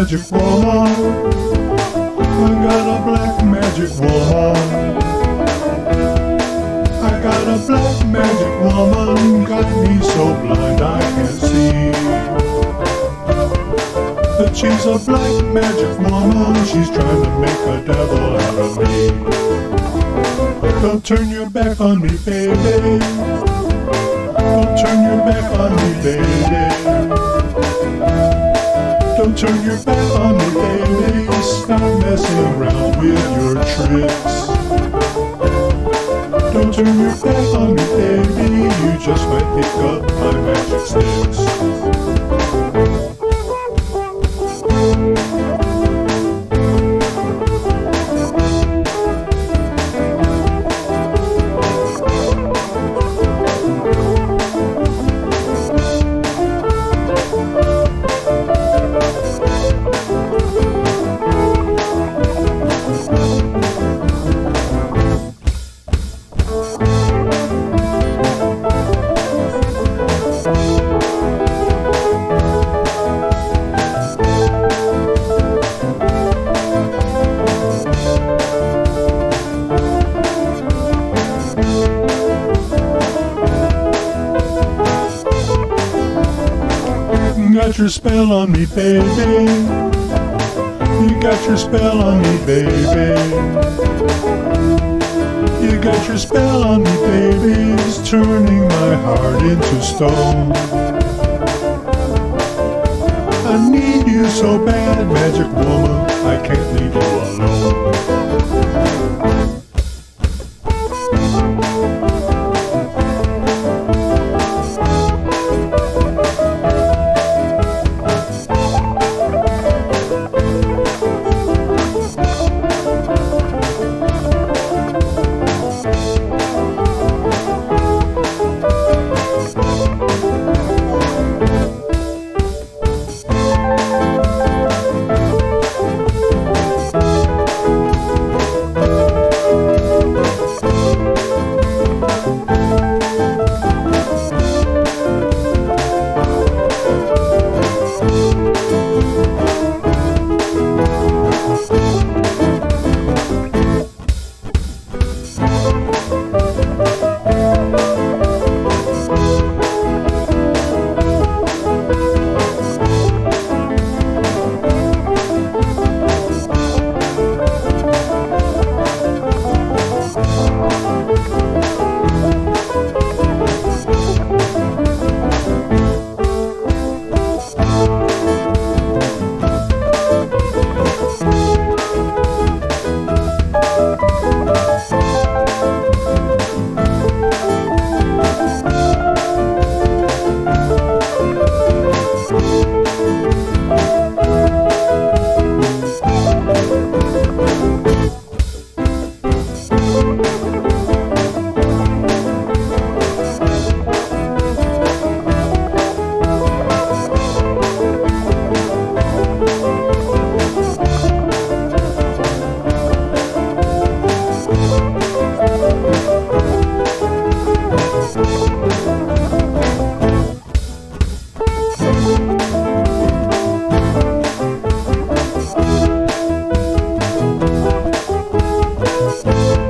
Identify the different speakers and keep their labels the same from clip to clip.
Speaker 1: magic woman. I got a black magic woman. I got a black magic woman. Got me so blind I can't see. But she's a black magic woman. She's trying to make a devil out of me. Don't turn your back on me, baby. Don't turn your back on me, baby. Turn your back on me, baby. Stop messing around with your tricks. Don't turn your back on me, baby. You just might pick up my magic sticks. Got your spell on me, baby. You got your spell on me, baby. You got your spell on me, baby. It's turning my heart into stone. I need you so bad, magic woman. Got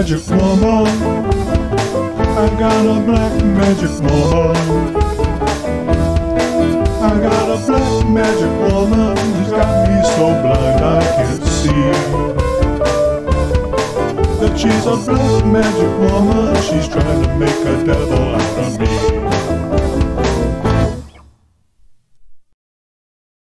Speaker 1: magic woman. I got a black magic woman. I got a black magic woman who's got me so blind I can't see. That she's a black magic woman, she's trying to make a devil out of me.